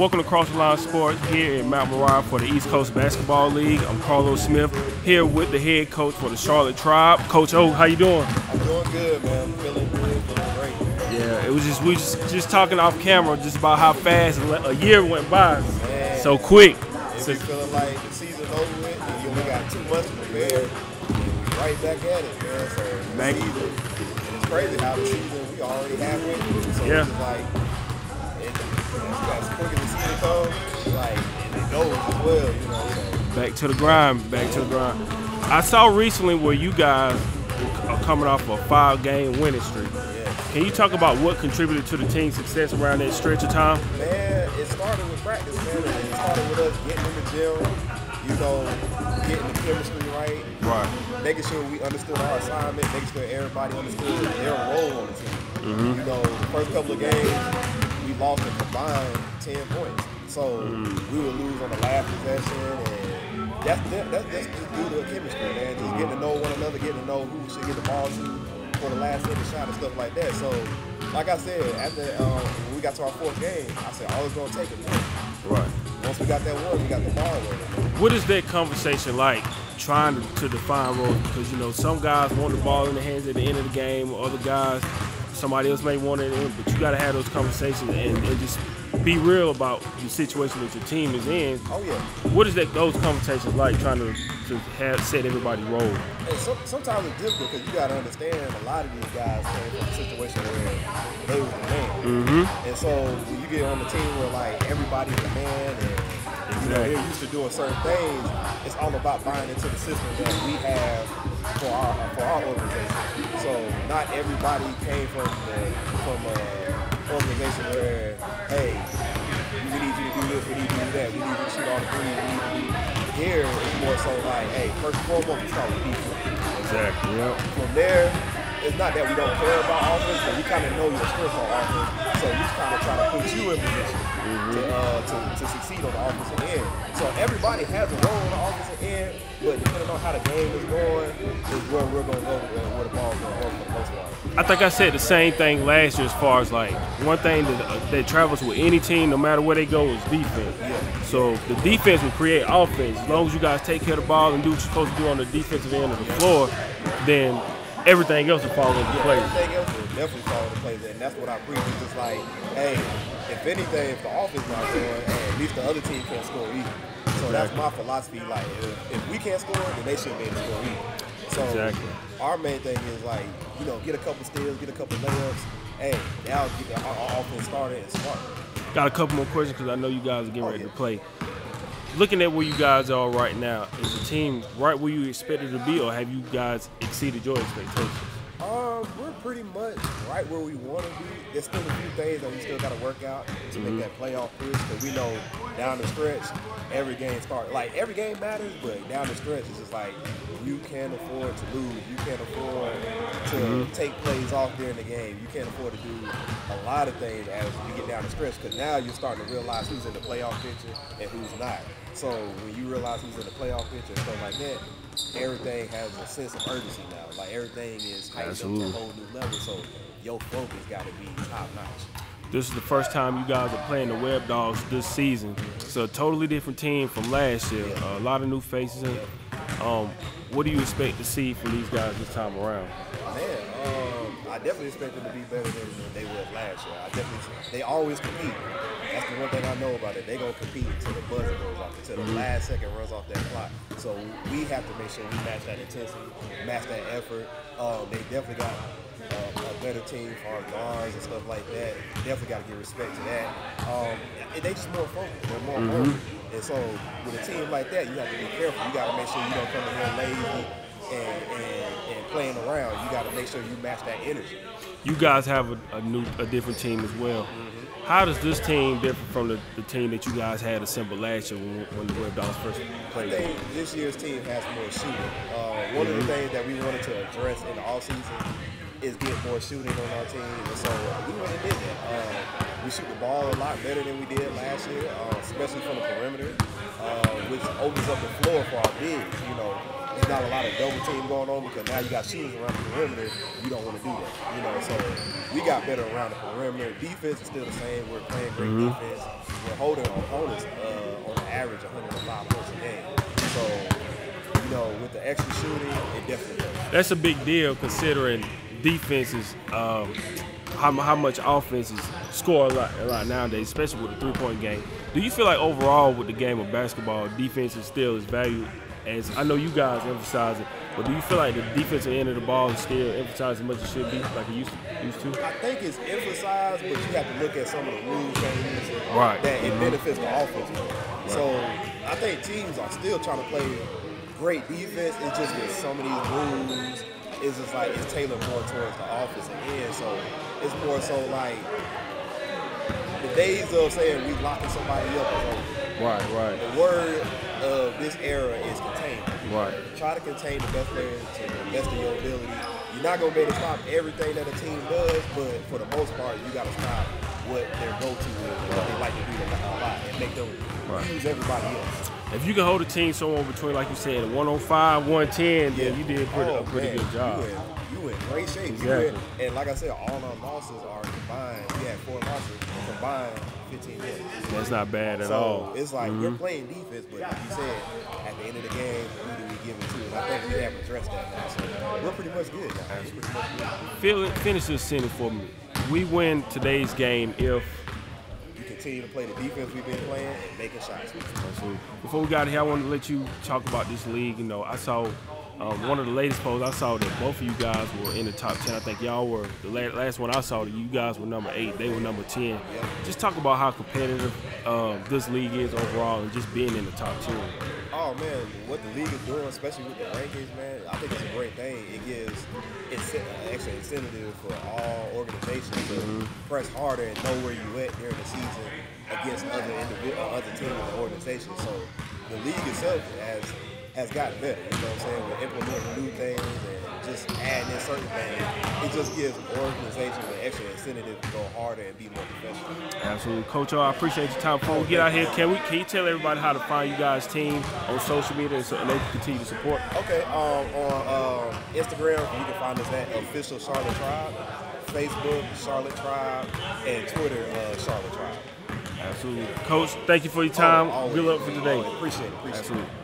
Welcome to Cross the Line Sports here in Mount Moriah for the East Coast Basketball League. I'm Carlos Smith here with the head coach for the Charlotte Tribe, Coach O. How you doing? I'm doing good, man. Feeling good, feeling great. Man. Yeah, it was just we just just talking off camera just about how fast a year went by, man. so quick. If you feeling like the season's over with, and you only got two months to prepare, right back at it, man. So back. season, it's crazy how the season we already halfway. So yeah. it's just like as quick as the season like and it goes as well, you know. So. Back to the grind, back to the grind. I saw recently where you guys are coming off a five-game winning streak. Can you talk about what contributed to the team's success around that stretch of time? Man, it started with practice, man. It started with us getting in the gym, you know, getting the chemistry right. Right. Making sure we understood our assignment, making sure everybody understood their role on the team. Mm-hmm. You know, the first couple of games, we lost a combined 10 points. So mm. we would lose on the last possession, and that's, that's, that's just due to chemistry, man. Just getting to know one another, getting to know who should get the ball to for the last second shot and stuff like that. So, like I said, after um, when we got to our fourth game, I said, all it's going to take is one. Right. Once we got that one, we got the ball rolling. What is that conversation like? Trying to, to define roles because you know some guys want the ball in the hands at the end of the game, or other guys somebody else may want it in, but you got to have those conversations and, and, just be real about the situation that your team is in. Oh yeah. What is that those conversations like trying to, to have set everybody? And so, sometimes it's difficult because you got to understand a lot of these guys came from a situation where they was the man, mm-hmm. and so when you get on the team where like everybody's the man and you know they're used to doing certain things, it's all about buying into the system that we have for our for our organization. So not everybody came from the, from a organization where, hey, we need you to do this, we need you to do that, we need you to shoot all the threes, we need you to do here it's more so like, hey, first and foremost, we start with defense. Exactly. Yep. From there, it's not that we don't care about offense, but we kind of know your strengths on offense. So we kind of try to put you in position mm-hmm. to, uh, to, to succeed on the offensive end. So everybody has a role on the offensive end, but depending on how the game is going, is where we're going to go, and where the ball's going to go for the most part. I think I said the same thing last year as far as like one thing that, uh, that travels with any team, no matter where they go, is defense. Yeah. So the defense will create offense. As long as you guys take care of the ball and do what you're supposed to do on the defensive end of the floor, then everything else will fall into yeah, place. Everything else will definitely fall into place, and that's what I preach. It's just like, hey, if anything, if the offense not going, hey, at least the other team can't score either. So exactly. that's my philosophy. Like, if, if, we can't score, then they shouldn't be able to score either. So exactly. our main thing is like, you know, get a couple steals, get a couple layups. Hey, now get the, our, our offense started and smart. Got a couple more questions because I know you guys are getting oh, ready yeah. to play looking at where you guys are right now, is the team right where you expected to be, or have you guys exceeded your expectations? Um, we're pretty much right where we want to be. There's still a few things that we still got to work out to mm-hmm. make that playoff push. but we know down the stretch, every game starts. like every game matters, but down the stretch, it's just like you can't afford to lose. You can't afford to mm-hmm. take plays off during the game. You can't afford to do a lot of things as you get down the stretch. Because now you're starting to realize who's in the playoff picture and who's not. So when you realize who's in the playoff picture and stuff like that, everything has a sense of urgency now. Like everything is heightened up to a whole new level. So your focus got to be top notch. This is the first time you guys are playing the Web Dogs this season. It's a totally different team from last year. Uh, a lot of new faces. In. Um, what do you expect to see from these guys this time around? Man, um, I definitely expect them to be better than they were last year. I definitely, they always compete. That's the one thing I know about it. They gonna compete until the buzzer goes off, until the mm-hmm. last second runs off that clock. So we have to make sure we match that intensity, match that effort. Um, they definitely got uh, a better team for our guards and stuff like that. Definitely got to give respect to that. Um, they just more focused. They're more mm-hmm. focused. And so with a team like that, you have to be careful. You got to make sure you don't come in here lazy and, and, and playing around. You got to make sure you match that energy. You guys have a, a new, a different team as well. Mm-hmm. How does this team differ from the, the, team that you guys had assembled last year when, when the Web Dogs first played? I think this year's team has more shooting. Uh, one mm-hmm. of the things that we wanted to address in the offseason is get more shooting on our team, and so uh, we went and did that. Uh, we shoot the ball a lot better than we did last year, uh, especially from the perimeter, uh, which opens up the floor for our bigs. You know, there's not a lot of double team going on because now you got shooters around the perimeter. You don't want to do that, you know. So we got better around the perimeter. Defense is still the same. We're playing great Mm-hmm. defense. We're holding opponents uh, on average 105 points a game. So you know, with the extra shooting, it definitely helps. That's a big deal considering defenses, um, how, how much offenses score a lot, a lot nowadays, especially with the three-point game. Do you feel like overall with the game of basketball, defense is still as valued as I know you guys emphasize it, but do you feel like the defensive end of the ball is still emphasized as much as it should be, like it used to? Used to? I think it's emphasized, but you have to look at some of the rules changes Right. that it Mhm. benefits the offense more. So I think teams are still trying to play great defense. It's just that some of these rules is just like it's tailored more towards the offensive end. So it's more so like the days of saying we locking somebody up is over. Right, right, The word of this era is contained. right. Try to contain the best players to the best of your ability. You're not gonna be able to stop everything that a team does, but for the most part, you gotta stop what their go-to is, what they like to do a lot, and make them Right. use everybody else. If you can hold a team somewhere between, like you said, 105, 110, then you did pretty, Oh, a pretty man, good job. You in, you in great shape. Exactly. in- and like I said, all our losses are combined. We had four losses, combined 15 wins. That's not bad at so all. Mm-hmm. it's like we're playing defense, but like you said, at the end of the game, who do we give it to? And I think we have addressed that now. So we're pretty much good now. Pretty much good. Fill it, finish this sentence for me. We win today's game if We continue to play the defense we've been playing and making shots. So before we got here, I wanted to let you talk about this league. You know, I saw um, one of the latest polls. I saw that both of you guys were in the top ten. I think y'all were the la- last one I saw. That you guys were number eight. They were number ten. Just talk about how competitive um, this league is overall, and just being in the top ten. Oh man, what the league is doing, especially with the rankings, man, I think it's a great thing. It gives ince- uh, extra incentive for all organizations to press harder and know where you at during the season against other individ- uh, other teams and organizations. So the league itself has has gotten better. You know what I'm saying? We're implementing new things and just adding in certain things. It just gives organizations an extra incentive to go harder and be more professional. Absolutely, Coach. O, I appreciate your time. Before we get out here, can we can you tell everybody how to find you guys' team on social media so they can continue to support? Okay, um, on um, Instagram, you can find us at official Charlotte Tribe, Facebook Charlotte Tribe, and Twitter uh, Charlotte Tribe. Absolutely, Coach. Thank you for your time. Always, Good luck for today. Appreciate it. Appreciate it. Absolutely.